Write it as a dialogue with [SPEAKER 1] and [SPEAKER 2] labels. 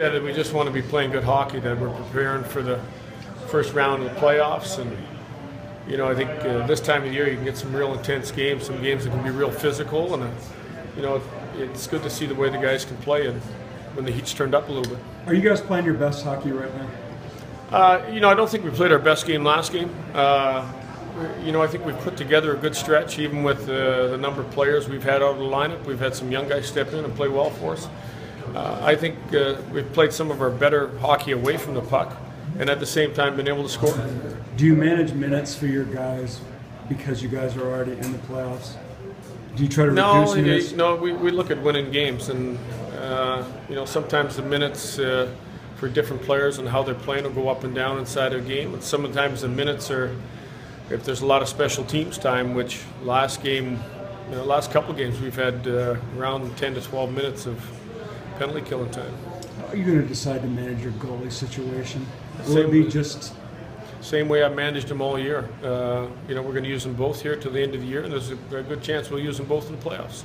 [SPEAKER 1] Yeah, that we just want to be playing good hockey, that we're preparing for the first round of the playoffs. And, you know, I think uh, this time of year you can get some real intense games, some games that can be real physical. And, uh, you know, it's good to see the way the guys can play and when the heat's turned up a little bit.
[SPEAKER 2] Are you guys playing your best hockey right now?
[SPEAKER 1] Uh, you know, I don't think we played our best game last game. Uh, you know, I think we've put together a good stretch, even with uh, the number of players we've had out of the lineup. We've had some young guys step in and play well for us. Uh, I think uh, we've played some of our better hockey away from the puck, and at the same time been able to score.
[SPEAKER 2] Do you manage minutes for your guys because you guys are already in the playoffs? Do you try to
[SPEAKER 1] No,
[SPEAKER 2] reduce minutes?
[SPEAKER 1] no, we, we look at winning games, and uh, you know sometimes the minutes uh, for different players and how they're playing will go up and down inside a game, and sometimes the minutes are if there's a lot of special teams time, which last game, you know, last couple games we've had uh, around 10 to 12 minutes of penalty killing time.
[SPEAKER 2] How are you going to decide to manage your goalie situation? Will
[SPEAKER 1] Same
[SPEAKER 2] it be just
[SPEAKER 1] Same way I've managed them all year. Uh, you know, we're going to use them both here till the end of the year, and there's a, a good chance we'll use them both in the playoffs.